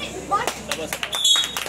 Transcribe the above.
What?